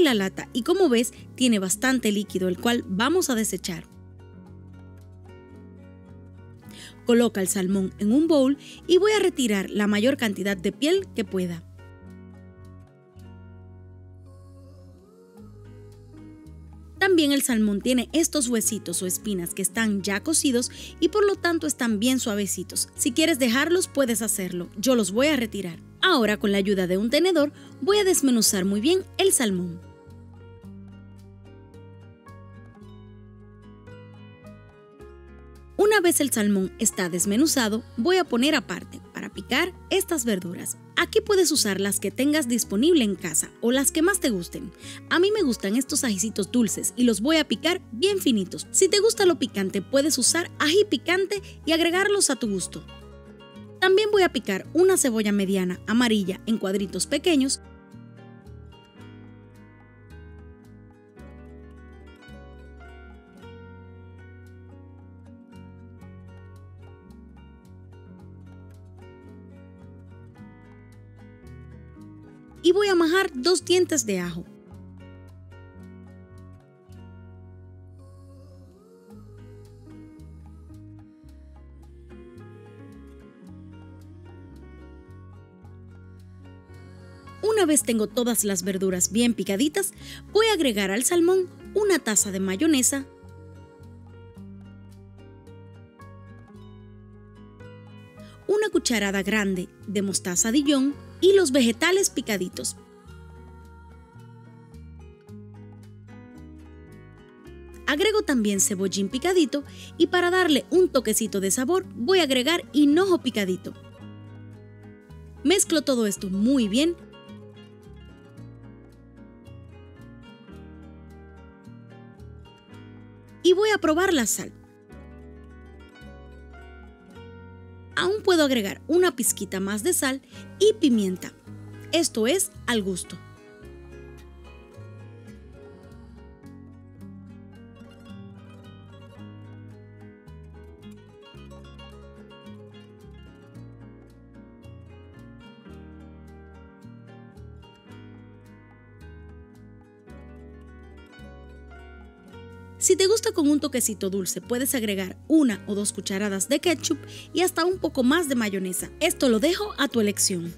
la lata y como ves tiene bastante líquido el cual vamos a desechar. Coloca el salmón en un bowl y voy a retirar la mayor cantidad de piel que pueda. También el salmón tiene estos huesitos o espinas que están ya cocidos y por lo tanto están bien suavecitos. Si quieres dejarlos puedes hacerlo, yo los voy a retirar. Ahora con la ayuda de un tenedor voy a desmenuzar muy bien el salmón. Una vez el salmón está desmenuzado, voy a poner aparte para picar estas verduras. Aquí puedes usar las que tengas disponible en casa o las que más te gusten. A mí me gustan estos ajicitos dulces y los voy a picar bien finitos. Si te gusta lo picante, puedes usar ají picante y agregarlos a tu gusto. También voy a picar una cebolla mediana amarilla en cuadritos pequeños y voy a majar dos dientes de ajo. Una vez tengo todas las verduras bien picaditas, voy a agregar al salmón una taza de mayonesa, una cucharada grande de mostaza Dijon y los vegetales picaditos. Agrego también cebollín picadito y para darle un toquecito de sabor voy a agregar hinojo picadito. Mezclo todo esto muy bien y voy a probar la sal. Aún puedo agregar una pizquita más de sal y pimienta. Esto es al gusto. Si te gusta con un toquecito dulce, puedes agregar una o dos cucharadas de ketchup y hasta un poco más de mayonesa. Esto lo dejo a tu elección.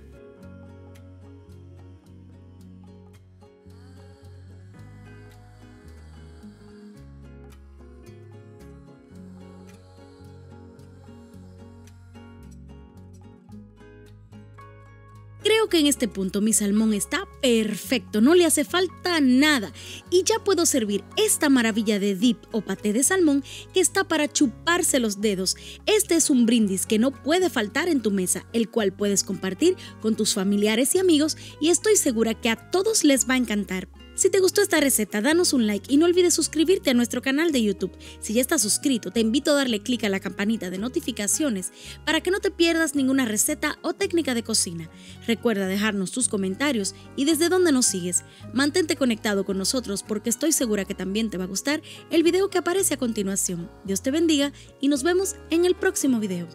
Que en este punto mi salmón está perfecto, no le hace falta nada y ya puedo servir esta maravilla de dip o paté de salmón que está para chuparse los dedos. Este es un brindis que no puede faltar en tu mesa, el cual puedes compartir con tus familiares y amigos y estoy segura que a todos les va a encantar. Si te gustó esta receta, danos un like y no olvides suscribirte a nuestro canal de YouTube. Si ya estás suscrito, te invito a darle clic a la campanita de notificaciones para que no te pierdas ninguna receta o técnica de cocina. Recuerda dejarnos tus comentarios y desde dónde nos sigues. Mantente conectado con nosotros porque estoy segura que también te va a gustar el video que aparece a continuación. Dios te bendiga y nos vemos en el próximo video.